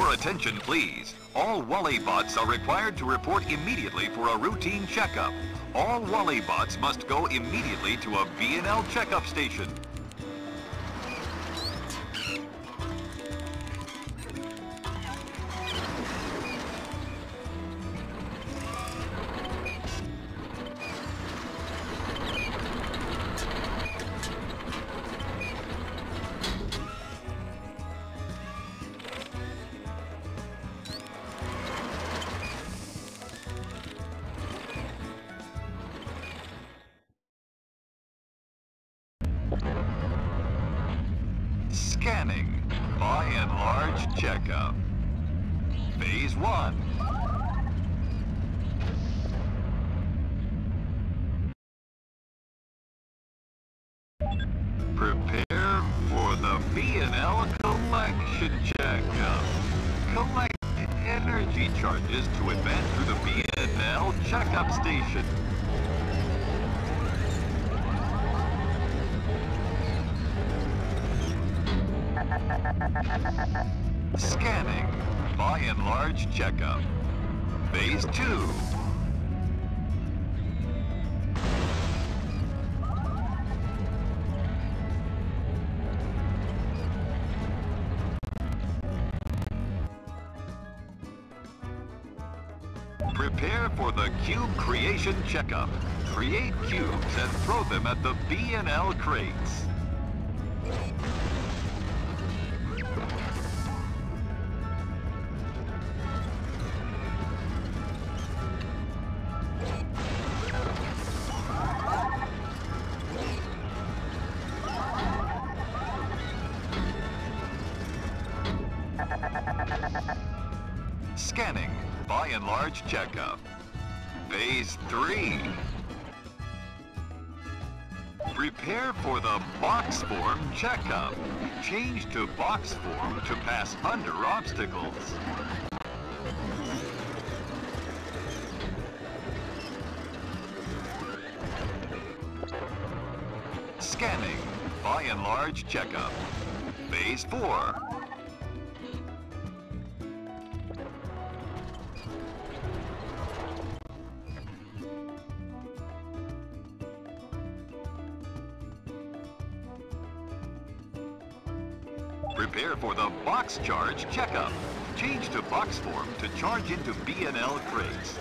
Your attention, please. All Wall-E bots are required to report immediately for a routine checkup. All Wall-E bots must go immediately to a B&L checkup station. Scanning. Buy n Large checkup. Phase 1. Prepare for the B&L collection checkup. Collect energy charges to advance through the B&L checkup station. Scanning. Buy n Large checkup. Phase 2. Prepare for the cube creation checkup. Create cubes and throw them at the B&L crates. Scanning. Buy n Large checkup. Phase 3. Prepare for the box form checkup. Change to box form to pass under obstacles. Scanning. Buy n Large checkup. Phase 4. Prepare for the box charge checkup. Change to box form to charge into BNL crates.